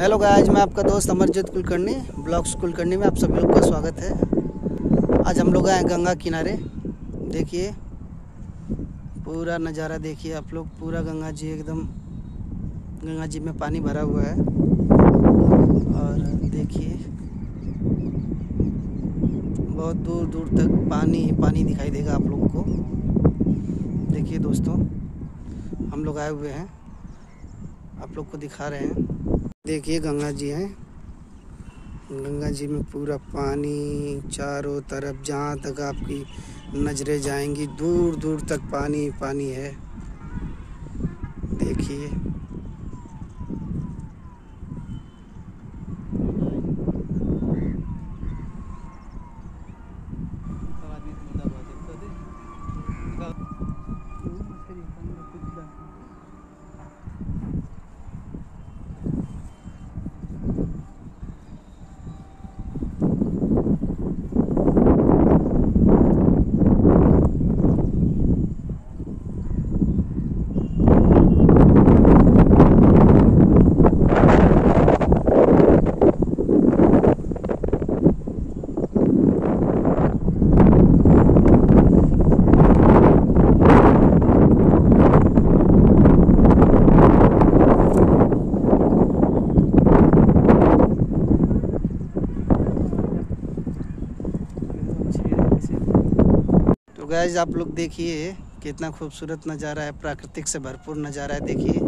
Hello guys मैं आपका दोस्त अमरजीत कुलकर्णी, ब्लॉग्स कुलकर्णी में आप सभी लोग का स्वागत है। आज हम लोग आए गंगा किनारे। देखिए, पूरा नज़ारा देखिए आप लोग, पूरा गंगा जी एकदम, गंगा जी में पानी भरा हुआ है। और देखिए, बहुत दूर दूर तक पानी ही पानी दिखाई देगा आप लोगों को। देखिए दोस्तों, हम लोग आए हुए हैं। आप लोग को दिखा रहे हैं। देखिए गंगा जी हैं। गंगा जी में पूरा पानी चारों तरफ़, जहाँ तक आपकी नज़रें जाएँगी दूर दूर तक पानी पानी है। देखिए। गैज आप लोग देखिए कितना खूबसूरत नज़ारा है, प्राकृतिक से भरपूर नज़ारा है, देखिए।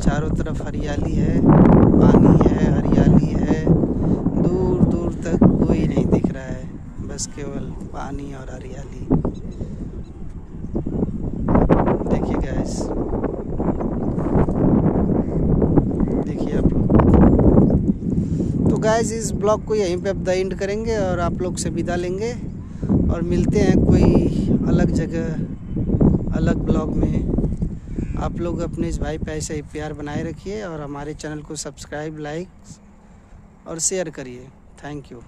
चारों तरफ़ हरियाली है, पानी है, हरियाली है। दूर दूर तक कोई नहीं दिख रहा है, बस केवल पानी और हरियाली। देखिए गैस देखिए आप लोग। तो गैस इस ब्लॉग को यहीं पे अब द एंड करेंगे और आप लोग से विदा लेंगे। और मिलते हैं कोई अलग जगह, अलग ब्लॉग में। आप लोग अपने इस भाई पे से प्यार बनाए रखिए और हमारे चैनल को सब्सक्राइब लाइक और शेयर करिए। Thank you.